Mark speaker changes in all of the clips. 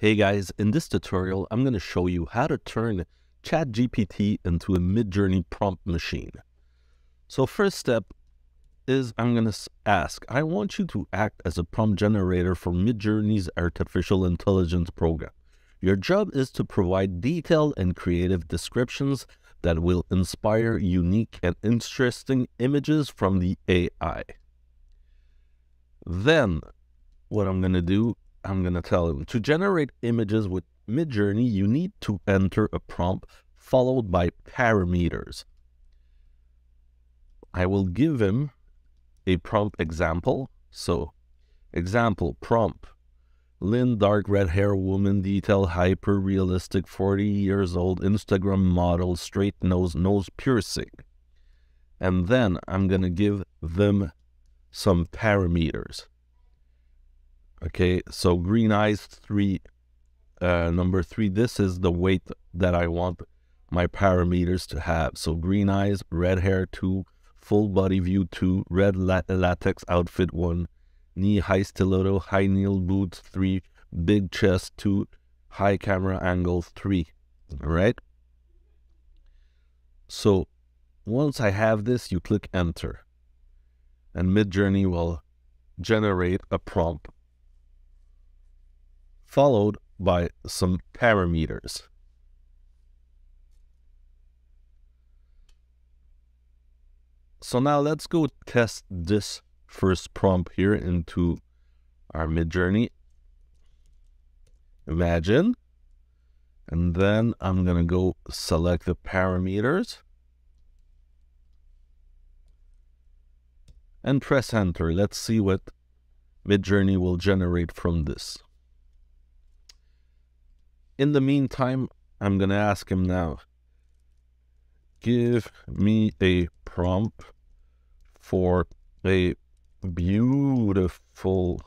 Speaker 1: Hey guys, in this tutorial, I'm going to show you how to turn ChatGPT into a Midjourney prompt machine. So first step is I'm going to ask, I want you to act as a prompt generator for Midjourney's artificial intelligence program. Your job is to provide detailed and creative descriptions that will inspire unique and interesting images from the AI. Then what I'm going to do I'm going to tell him to generate images with Midjourney, you need to enter a prompt followed by parameters. I will give him a prompt example. So, example prompt Lynn, dark red hair woman, detail, hyper realistic, 40 years old, Instagram model, straight nose, nose piercing. And then I'm going to give them some parameters. Okay, so green eyes three, uh, number three, this is the weight that I want my parameters to have. So green eyes, red hair two, full body view two, red latex outfit one, knee high stiletto, high kneel boots three, big chest two, high camera angle three. All right. So once I have this, you click enter and Midjourney will generate a prompt followed by some parameters. So now let's go test this first prompt here into our Midjourney. Imagine. And then I'm going to go select the parameters. And press enter. Let's see what Midjourney will generate from this. In the meantime, I'm going to ask him now. Give me a prompt for a beautiful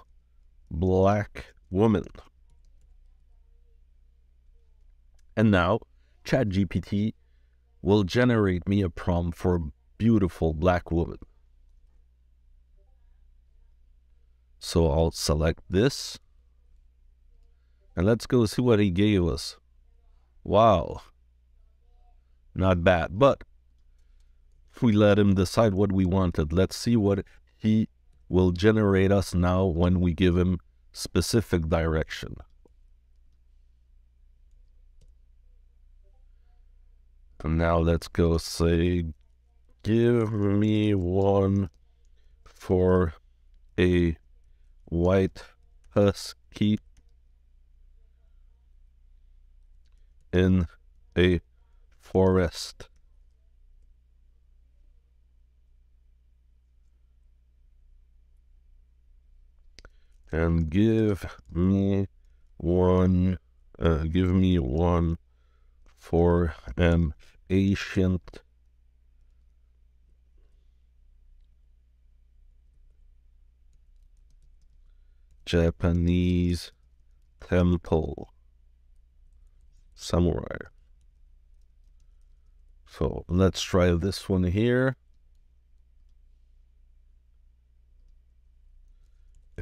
Speaker 1: black woman. And now, ChatGPT will generate me a prompt for a beautiful black woman. So I'll select this. And let's go see what he gave us. Wow. Not bad. But if we let him decide what we wanted, let's see what he will generate us now when we give him specific direction. And now let's go say, give me one for a white husky in a forest. And give me one, uh, give me one for an ancient Japanese temple somewhere. So let's try this one here.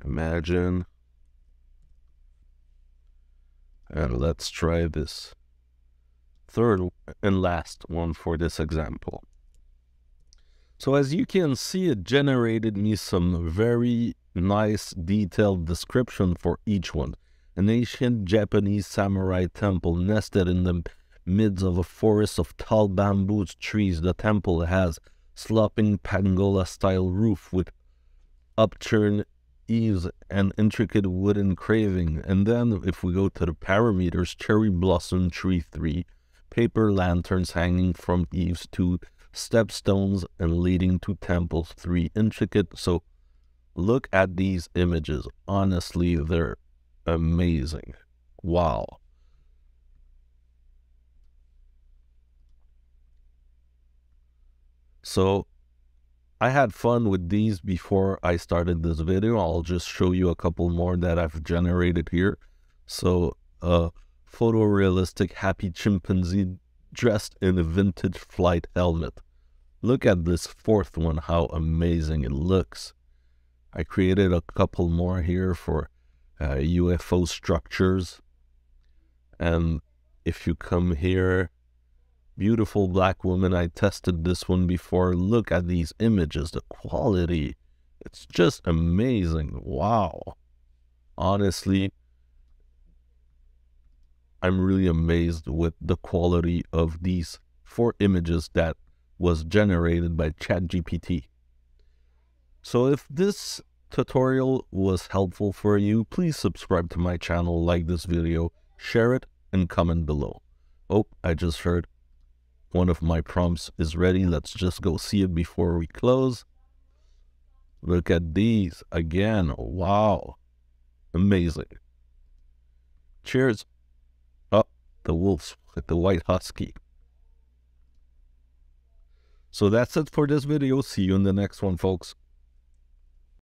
Speaker 1: Imagine. And let's try this third and last one for this example. So as you can see, it generated me some very nice detailed description for each one an ancient Japanese samurai temple nested in the midst of a forest of tall bamboo trees. The temple has sloping pergola-style roof with upturned eaves and intricate wooden carving. And then if we go to the parameters, cherry blossom tree 3, paper lanterns hanging from eaves 2, stepstones and leading to temples 3, intricate. So look at these images. Honestly, they're amazing. Wow. So I had fun with these before I started this video. I'll just show you a couple more that I've generated here. So uh, photorealistic happy chimpanzee dressed in a vintage flight helmet. Look at this fourth one, how amazing it looks. I created a couple more here for uh, UFO structures. And if you come here, beautiful black woman, I tested this one before. Look at these images, the quality. It's just amazing. Wow. Honestly, I'm really amazed with the quality of these four images that was generated by ChatGPT. So if this tutorial was helpful for you, please subscribe to my channel, like this video, share it, and comment below. Oh, I just heard one of my prompts is ready. Let's just go see it before we close. Look at these again. Wow. Amazing. Cheers. Oh, the wolves with the white husky. So that's it for this video. See you in the next one, folks.